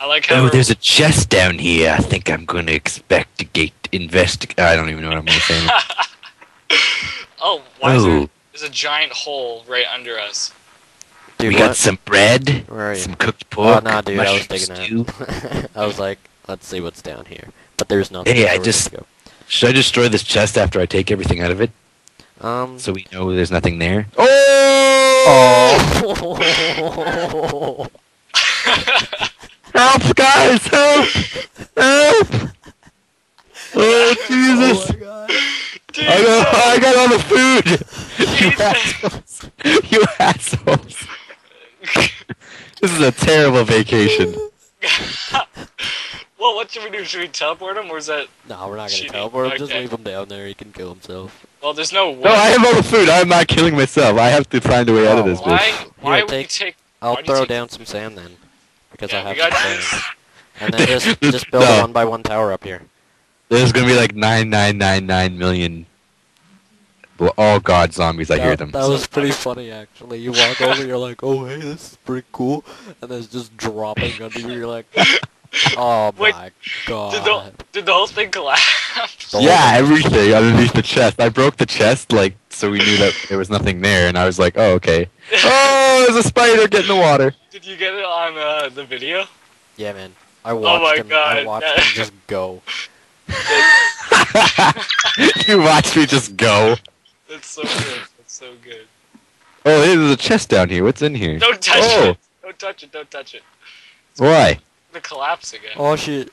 I like how Oh, there's a chest down here. I think I'm going to investigate. Investigate. I don't even know what I'm going to say. oh, why is there Oh. there's a giant hole right under us? Dude, we what? got some bread, Where are you? some cooked Oh, pork. nah, dude, I was mushroom digging stew. that. I was like, let's see what's down here. But there's nothing. Hey, I just- to go. Should I destroy this chest after I take everything out of it, Um. so we know there's nothing there? Oh. Help, guys! Help! Help! Oh Jesus! Oh Dude, I got, I got all the food! You assholes! You assholes! This is a terrible vacation. well, what should we do? Should we teleport him, or is that? no, we're not gonna Cheating. teleport him. Just leave him down there. He can kill himself. Well, there's no. No, I have all the food. I'm not killing myself. I have to find a way out of Oh, this Why? bitch. Why Here, would we take- take? I'll Why do you throw take- down some sand then, because Yeah, I have got some this. And then just just build No. a one by one tower up here. There's gonna be like nine nine nine nine million. Well, oh god, zombies! I hear them. That was pretty funny actually. You walk over, you're like, oh hey, this is pretty cool, and then it's just dropping under you. You're like, oh Wait, my Did god. the did the whole thing collapse? The Yeah, everything underneath the chest. I broke the chest, like, so we knew that there was nothing there, and I was like, oh, okay. Oh, there's a spider get in the water. Did you get it on uh, the video? Yeah, man. I watched my him. I watched that- him just go. you watched me just go. That's so good. That's so good. Oh, there's a chest down here. What's in here? Don't touch Oh. it. Don't touch it. Don't touch it. Why? The collapse again. Oh shit.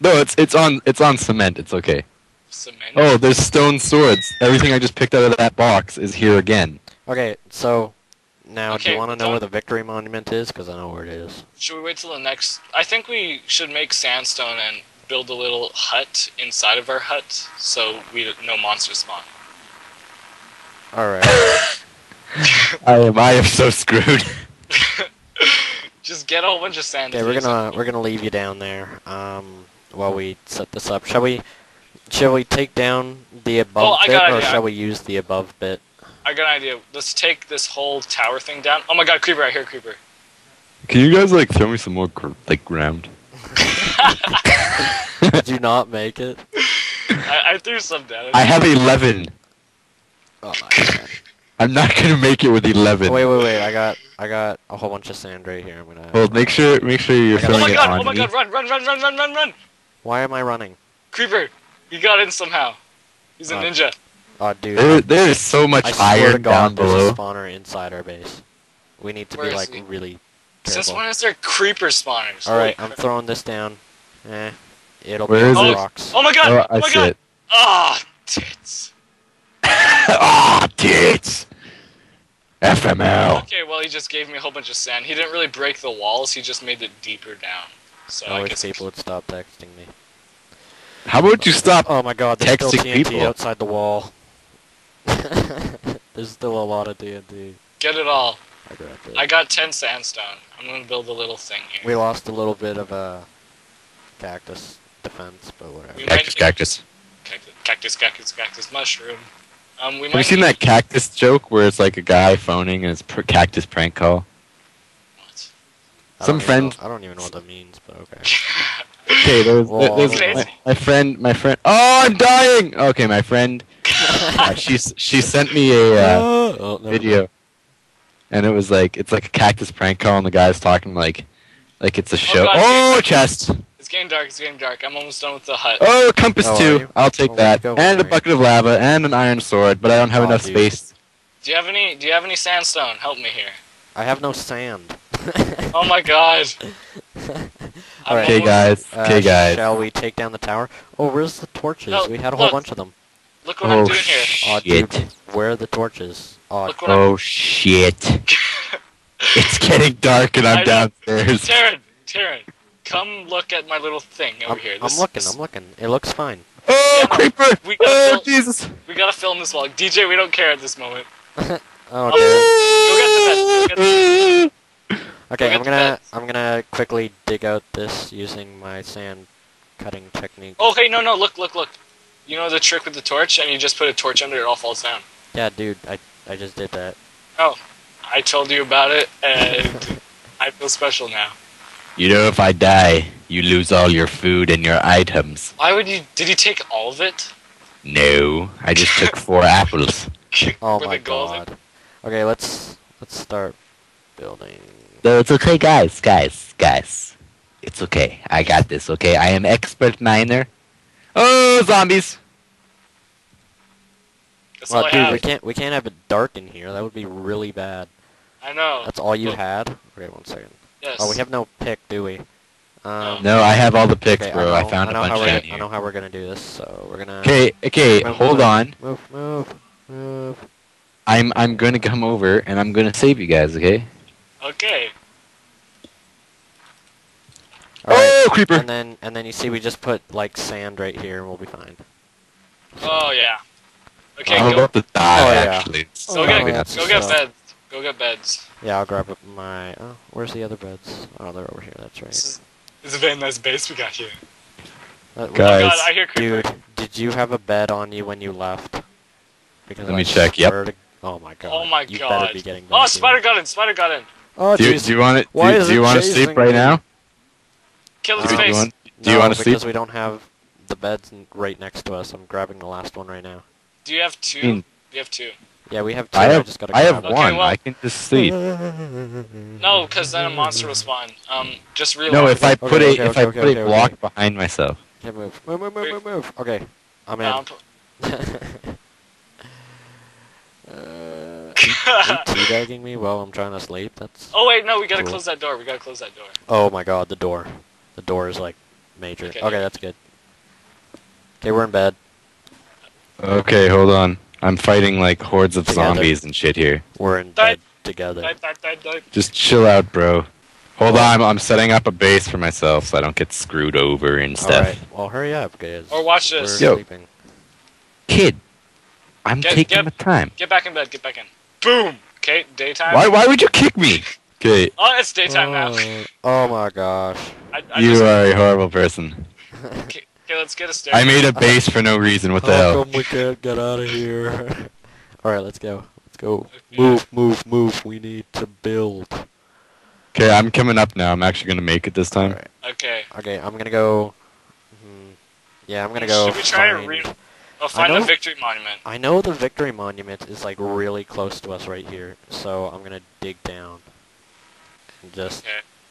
No, it's it's on it's on cement. It's okay. Cement. Oh, there's stone swords. Everything I just picked out of that box is here again. Okay, so now do you want to know where the victory monument is? Because I know where it is. Should we wait till the next? I think we should make sandstone and build a little hut inside of our hut so we no monsters spawn. All right. I am I am so screwed. Just get a whole bunch of sand. Okay, we're gonna we're gonna leave you down there. Um, while we set this up, shall we? Shall we take down the above Oh, bit, or yeah. shall we use the above bit? I got an idea. Let's take this whole tower thing down. Oh my god, creeper! I hear creeper. Can you guys like throw me some more gr- like ground? Did you not make it? I, I threw some down. I have eleven. Oh my god. I'm not gonna make it with eleven. Wait, wait, wait! I got I got a whole bunch of sand right here. I'm gonna. Well, make sure make sure you're I got- Oh my god! on Oh my me. god! Run! Run! Run! Run! Run! Run! Run! Why am I running? Creeper! He got in somehow. He's a Uh, ninja. Oh, dude. There, there is so much I swear to iron down God, there's below. a spawner inside our base. We need to Where be like he? really Since careful. when is there creeper spawners? All right, Holy I'm throwing this down. Eh, it'll Where be is on it? rocks. Oh my god! Oh, Oh, my see god! it. Ah, tits. Ah, tits. FML. Okay, well he just gave me a whole bunch of sand. He didn't really break the walls. He just made it deeper down. So I I wish people would stop texting me. How about you stop? Oh my God, there's still TNT people. outside the wall. There's still a lot of TNT. get it all. I grabbed it. I got ten sandstone. I'm gonna build a little thing here. We lost a little bit of a cactus defense, but whatever. We Cactus, cactus. Cactus, cactus, cactus, cactus, mushroom. Um, we Have might you seen that cactus joke where it's like a guy phoning and it's pr- cactus prank call? What? Some don't friend- know- I don't even know what that means, but okay. Okay, there's, Well, there's okay. my, my friend, my friend. Oh, I'm dying. Okay, my friend. Uh, she's she sent me a uh, oh, never video, mind. and it was like it's like a cactus prank call, and the guy's talking like like it's a show. God, Oh, dude. chest. It's getting dark. It's getting dark. I'm almost done with the hut. Oh, compass Oh, are two. I'll take Oh, that, go, and a bucket of lava, and an iron sword. But I don't have Oh, enough dude. space. Do you have any? Do you have any sandstone? Help me here. I have no sand. Oh my god. I'm Alright. Okay, almost- guys. Uh, Okay, guys. Shall we take down the tower? Oh, where's the torches? No, we had a whole look. bunch of them. Look what I'm Oh doing here. Oh, shit! dude, where are the torches? Oh, Look what Oh shit! It's getting dark, and I I'm downstairs. Taryn, Taryn, come look at my little thing over I'm, here. I'm looking, this- I'm looking. It looks fine. Oh, Yeah, creeper! we gotta Oh, build- Jesus! We gotta film this vlog. DJ, we don't care at this moment. Oh, Go okay. get the bed. Go get the Okay, Go I'm gonna beds. I'm gonna quickly dig out this using my sand cutting technique. Oh, hey, no, no, look, look, look. You know the trick with the torch, and you just put a torch under it, it all falls down. Yeah, dude, I I just did that. Oh, I told you about it, and I feel special now. You know, if I die, you lose all your food and your items. Why would you? Did he take all of it? No, I just took four apples. Oh Were my god. Okay, let's let's start building. No, it's okay, guys, guys, guys. It's okay. I got this, okay? I am expert miner. Oh, zombies! That's all Well, I dude, have. we can't we can't have it dark in here. That would be really bad. I know. That's all you Look. had. Okay, one second. yes. Oh, we have no pick, do we? Um, No, I have all the picks, okay, bro. I, I, found I a bunch how we're down gonna, I know how we're gonna do this. So we're gonna. Okay, okay, Move, hold move, on. Move, move, move. I'm I'm gonna come over and I'm gonna save you guys, okay? Okay. All right. Oh, creeper! And then and then you see we just put like sand right here and we'll be fine. Oh yeah. Okay, I'm go, about to die, Oh, yeah. actually. go Oh, get that's go get beds. Go get beds. Yeah, I'll grab up my. Oh, where's the other beds? Oh, they're over here. That's This right. is, this is a very nice base we got here. That- Guys. Oh god, I hear creeper. Dude, did you have a bed on you when you left? Because Let I me check, yep. to- oh my god. Oh my you god. better be getting oh, spider in. got in. Spider got in. Oh, Do you, do you want it? Do, do you want to sleep right me? now? Kill Uh, his Do you face. want? Do you No, want to sleep? because we don't have the beds n- right next to us. I'm grabbing the last one right now. Do you have two? I you have two. Yeah, we have two. I have just gotta I have grab Okay, one. well- I can just sleep. No, because then a monster will spawn. Um, just reload. No, if I Okay, put a okay, if okay, I okay, put okay, a block okay. behind myself. Yeah, move. Move, move, move, move, move. Okay, I'm in. Um, uh, are you teabagging me while I'm trying to sleep? That's. oh wait, no, we gotta Cool. close that door. We gotta close that door. Oh my god, the door. The door is like major. Okay. Okay, that's good. Okay, we're in bed. Okay, hold on. I'm fighting like hordes of Together. zombies and shit here. We're in bed together. Just chill out, bro. Hold on, I'm, I'm setting up a base for myself so I don't get screwed over and stuff. Alright, well hurry up, guys. Or watch We're this. Yo. sleeping. Kid, I'm Get- taking get- my time. Get back in bed. Get back in. Boom. Okay, daytime. Why why would you kick me? Okay, Oh, it's daytime now. Oh, my gosh. I, I you just, are a horrible person. okay, okay, let's get a stair. I made a base for no reason. What the How hell? come we can't get out of here? Alright, let's go. Let's go. Okay. Move, move, move. We need to build. Okay, I'm coming up now. I'm actually gonna make it this time. Alright. Okay. Okay, I'm gonna go. hmm, Yeah, I'm gonna go. Should we try to find- re- Oh, find know- the victory monument. I know the victory monument is like really close to us right here, so I'm gonna dig down and just.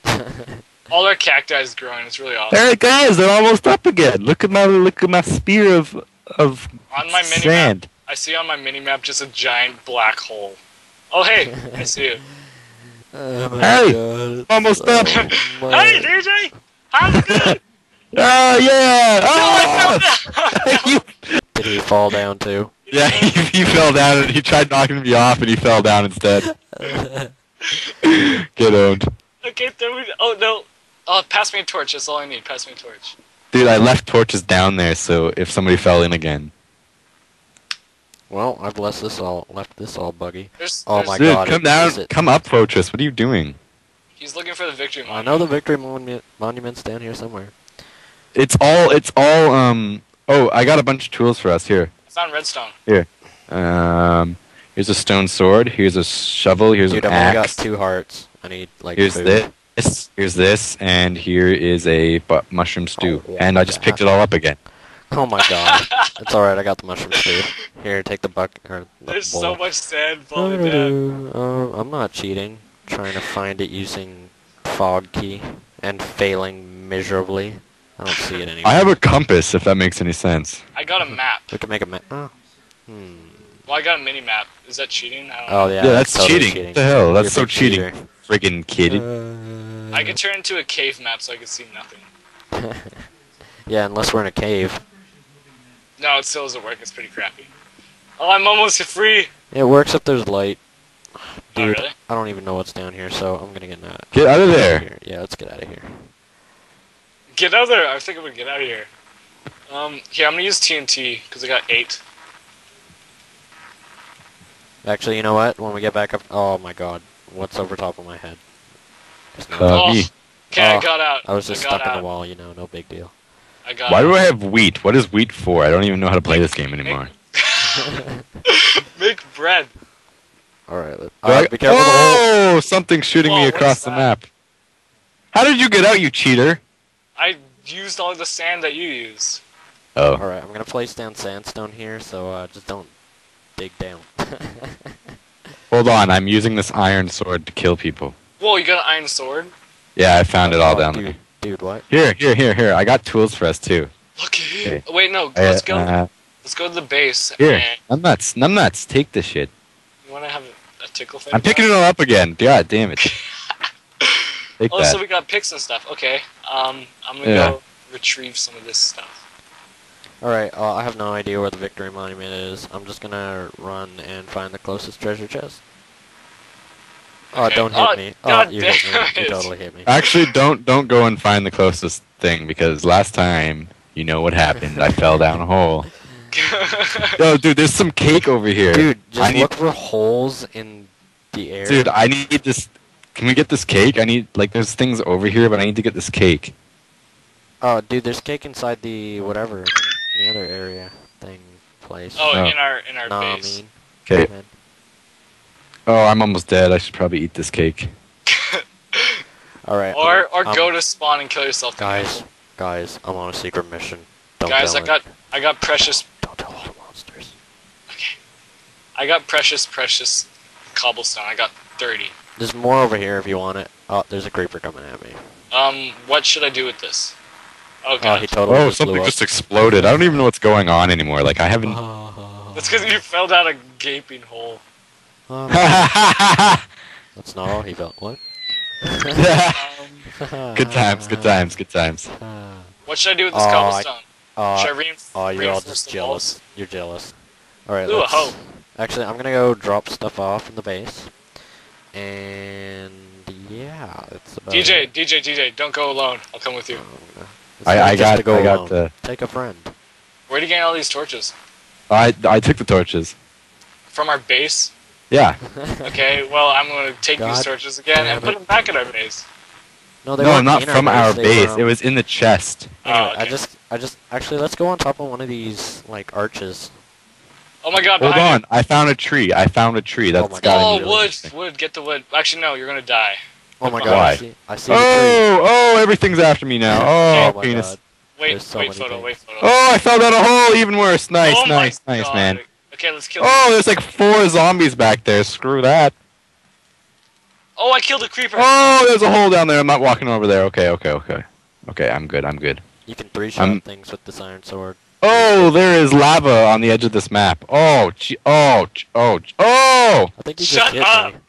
All our cacti is growing. It's really awesome. There it goes. they're almost up again. Look at my look at my spear of of On my mini map, sand. I see on my mini map just a giant black hole. Oh hey, I see you. Oh Hey, God, almost so up. Hey. DJ, how's it good? Oh yeah! No, I Oh! fell down. you, Did he fall down too? yeah, he, he fell down and he tried knocking me off and he fell down instead. Get owned. okay, there we. Oh no. Oh, pass me a torch. That's all I need. Pass me a torch. Dude, I left torches down there so if somebody fell in again. well, I've left this all left this all buggy. There's, Oh there's- my Dude, God, come down, come up, Fortress. What are you doing? He's looking for the victory I know the victory monument monument's down here somewhere. It's all, it's all, um, oh, I got a bunch of tools for us here. It's on redstone. Here. Um, here's a stone sword, here's a shovel, here's Dude, an I've only got two hearts. I need like here's food. this, here's this, and here is a bu- mushroom stew. Oh, and I just picked it all up again. Oh my god. it's alright, I got the mushroom stew. Here, take the buck or the There's bowl. so much sand falling down. Uh, I'm not cheating. Trying to find it using fog key and failing miserably. I don't see it anymore. I have a compass, if that makes any sense. I got a map. We can make a map. Oh. Hmm. Well, I got a mini map. Is that cheating? I don't Oh yeah. Yeah, that's totally cheating. cheating. What the hell? You're That's so cheating. cheater. Friggin' kid. Uh, I could turn into a cave map so I could see nothing. yeah, unless we're in a cave. No, it still doesn't work. It's pretty crappy. Oh, I'm almost free. It works if there's light. Oh, Dude, really? I don't even know what's down here, so I'm gonna get out. Get out of there. Here. Yeah, let's get out of here. Get out of there. I think I'm gonna get out of here. Um, here, I'm gonna use TNT because I got eight. Actually, you know what? When we get back up, oh my god, what's over top of my head? Uh, Oh, me. Okay, I Oh, got out. I was just got stuck in the wall, you know, no big deal. I got Why out. do I have wheat? What is wheat for? I don't even know how to play this game anymore. Make bread. All right, let- Do I- uh, be careful. the hole. oh, something's shooting Whoa, me across the map. How did you get out, you cheater? I used all the sand that you used. Oh. Alright, I'm gonna place down sandstone here, so uh, just don't dig down. Hold on, I'm using this iron sword to kill people. Whoa, you got an iron sword? Yeah, I found it all Oh, down dude, there. Dude, what? Here, here, here, here. I got tools for us too. Lucky. Okay. Wait, no. Let's go. uh, let's go to the base. here, And numbnuts, numbnuts. Take this shit. you want to have a, a tickle thing? I'm picking it all up again. God damn it. Take Oh, that. so we got picks and stuff. Okay. Um, I'm gonna Yeah. go retrieve some of this stuff. Alright, uh, I have no idea where the victory monument is. I'm just gonna run and find the closest treasure chest. Oh, don't hit Oh, me. God oh, you hit damn me. You it. totally hit me. Actually, don't don't go and find the closest thing because last time you know what happened. I fell down a hole. Yo, dude, there's some cake over here. Dude, I just need- look for holes in the air. Dude, I need this. Can we get this cake? I need like there's things over here, but I need to get this cake. Oh, dude, there's cake inside the whatever, the other area thing place. oh, Oh. in our in our no, I base. mean, Okay. man. Oh, I'm almost dead. I should probably eat this cake. All right. or I'm- or I'm- go to spawn and kill yourself. guys, guys, I'm on a secret mission. Don't Guys, tell I got it. I got precious Don't tell all the monsters. Okay. I got precious precious cobblestone. I got 30. There's more over here if you want it. Oh, there's a creeper coming at me. Um, what should I do with this? Oh Oh, god. he totally Oh, just something just exploded. I don't even know what's going on anymore. Like I haven't. That's because you fell down a gaping hole. Um, that's not all he felt. What? Um, good times, good times, good times. what should I do with this Oh, I- cobblestone? Uh, should I reinf- oh, you're all just jealous. walls? You're jealous. All right. Ooh, let's- hoe. Actually, I'm gonna go drop stuff off in the base, and yeah, it's about. DJ, DJ, DJ, don't go alone. I'll come with you. Oh, no. It's I, not I got, to go I got alone. the. Take a friend. Where'd you get all these torches? I, I took the torches. From our base? Yeah. Okay, well, I'm gonna take God these torches again and put them back in our base. no, they No, weren't not in from our base. were, It um, was in the chest. Oh, anyway, I just, I just, actually, let's go on top of one of these like arches. Oh my god, Hold behind on. I found a tree. I found a tree. That's my you. gotta Oh, be really wood, wood, get the wood. Actually, no, you're gonna die. Oh my Why? god! I see, I see Oh, oh, everything's after me now. Oh, Oh my penis. god! Wait, There's so wait, many photo, things. wait, photo. Oh, I fell down a hole. Even worse. Oh nice, Oh nice, nice, God. man. Okay, let's kill Oh, there's like four zombies back there. Screw that. Oh, I killed a creeper. Oh, there's a hole down there. I'm not walking over there. Okay, okay, okay. Okay, I'm good. I'm good. You can three shot I'm- things with this iron sword. Oh, there is lava on the edge of this map. Oh, gee, oh, gee, oh, gee, oh. I think you Shut hit up! me.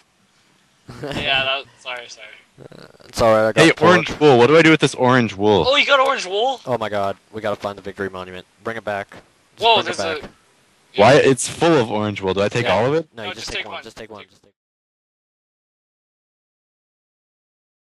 yeah, that, sorry, sorry. Uh, it's alright. I got Hey, pork. orange wool. What do I do with this orange wool? Oh, you got orange wool? Oh my god, we gotta find the victory monument. Bring it back. Just Whoa, bring it there's back. a. Why? It's full of orange wool. Do I take Yeah. all of it? No, No, you just, just take, take one. one. Just take one. Take- Just take